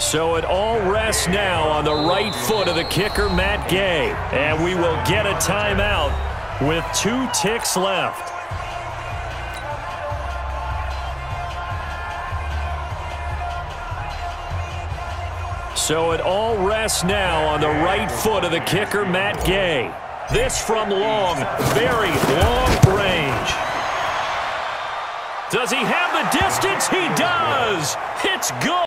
So it all rests now on the right foot of the kicker, Matt Gay. And we will get a timeout with two ticks left. So it all rests now on the right foot of the kicker, Matt Gay. This from long, very long range. Does he have the distance? He does. It's good.